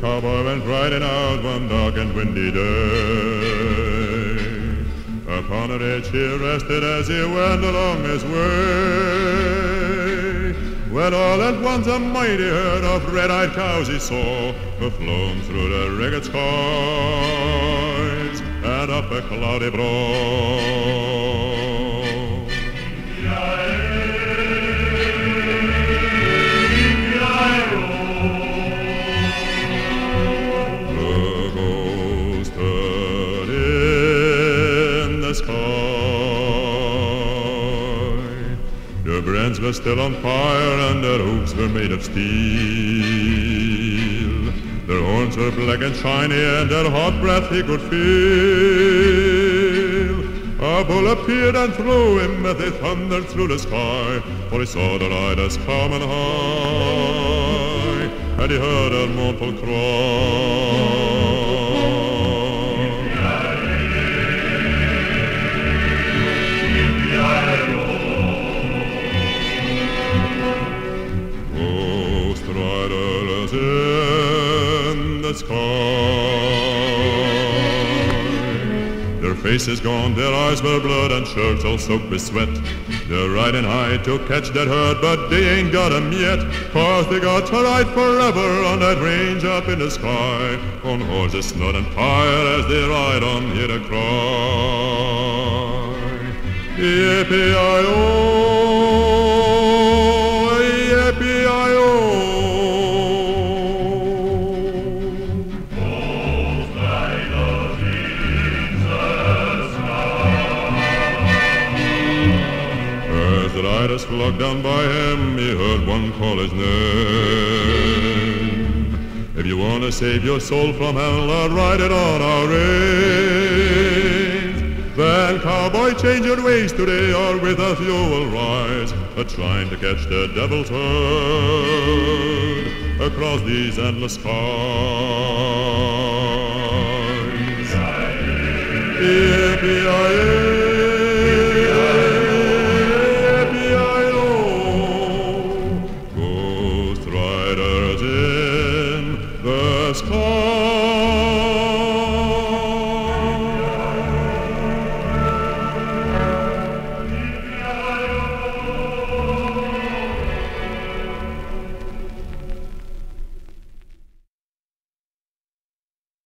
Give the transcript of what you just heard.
Cowboy went riding out one dark and windy day. Upon a ridge he rested as he went along his way. When all at once a mighty herd of red-eyed cows he saw, were flown through the ragged skies and up a cloudy brow. Their brands were still on fire and their hooves were made of steel. Their horns were black and shiny and their hot breath he could feel. A bull appeared and threw him as they thundered through the sky, for he saw the riders coming high, and he heard a mournful cry. Sky. Their faces gone, their eyes were blood, and shirts all soaked with sweat. They're riding high to catch that herd, but they ain't got 'em yet. Cause they got to ride forever on that range up in the sky. On horses, snow and fire as they ride on, hear the cry. Yippee-i-oh! The riders flocked down by him, he heard one call his name. If you want to save your soul from hell, I'll ride it on our range. Then, cowboy, change your ways today, or with us you will rise, a trying to catch the devil's herd across these endless skies. Yippee-yi-yi. just call.